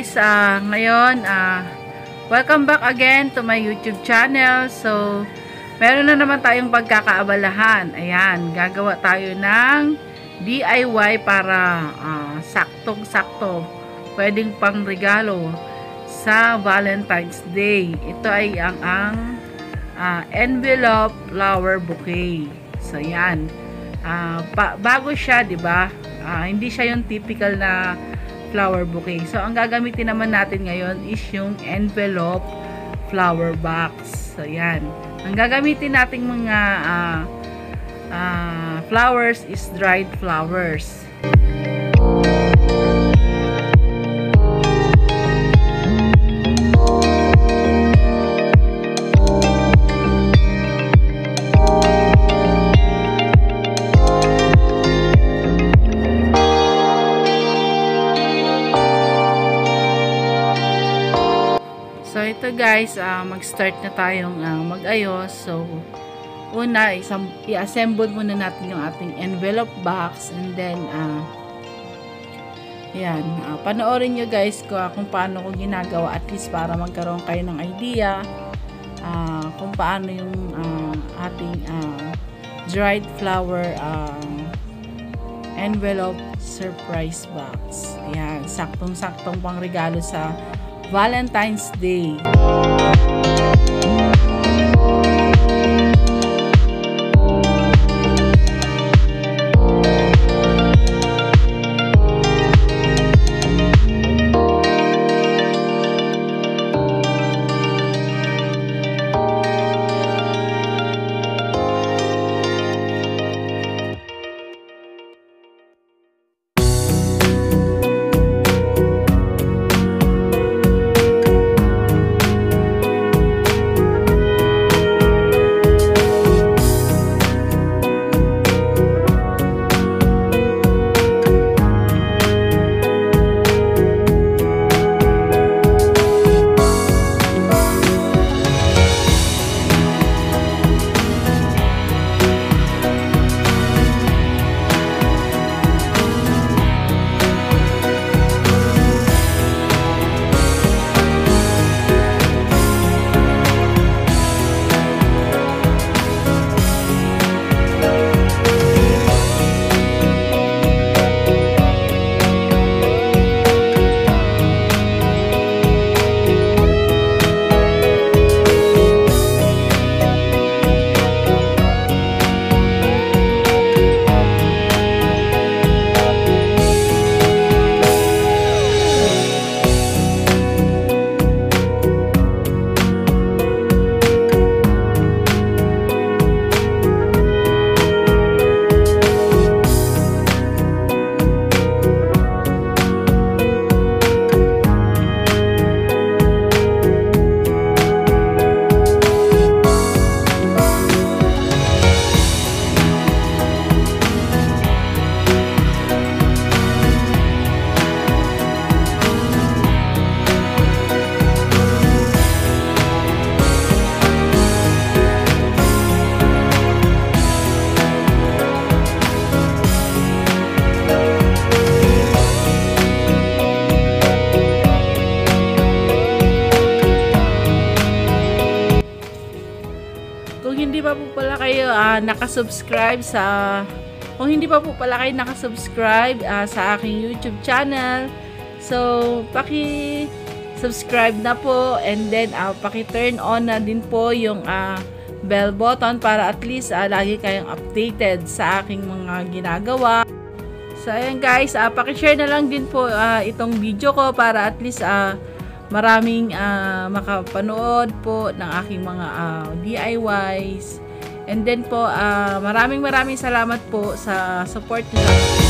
Guys, uh, ngayon, uh, welcome back again to my YouTube channel. So, meron na naman tayong pagkakaabalahan. Ayan, gagawa tayo ng DIY para uh, saktong-sakto. Pwedeng pang regalo sa Valentine's Day. Ito ay ang, ang uh, envelope flower bouquet. So, yan. Uh, pa, bago siya, di ba? Uh, hindi siya yung typical na flower bouquet. So, ang gagamitin naman natin ngayon is yung envelope flower box. So, yan. Ang gagamitin nating mga uh, uh, flowers is dried flowers. ito guys, uh, mag-start na tayong uh, mag-ayos. So, una, i-assemble muna natin yung ating envelope box and then, uh, yan, uh, panoorin nyo guys ko, uh, kung paano ko ginagawa at least para magkaroon kayo ng idea uh, kung paano yung uh, ating uh, dried flower uh, envelope surprise box. Ayan, saktong-saktong pang regalo sa Valentine's Day. Nakasubscribe sa kung hindi pa po pala kayo nakasubscribe uh, sa aking YouTube channel. So paki subscribe na po and then uh, paki turn on na din po yung uh, bell button para at least uh, lagi kayong updated sa aking mga ginagawa. So ayan guys uh, paki-share na lang din po uh, itong video ko para at least uh, maraming uh, makapanood po ng aking mga uh, DIYs And then po, uh, maraming maraming salamat po sa support nila.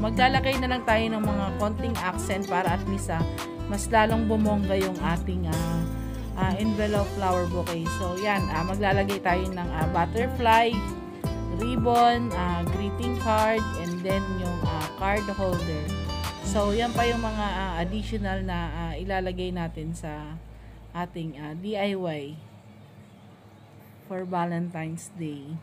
Maglalagay na lang tayo ng mga konting accent para at least ah, mas lalong bumongga yung ating ah, ah, envelope flower bouquet. So yan, ah, maglalagay tayo ng ah, butterfly, ribbon, ah, greeting card, and then yung ah, card holder. So yan pa yung mga ah, additional na ah, ilalagay natin sa ating ah, DIY for Valentine's Day.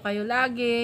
Kayo lagi.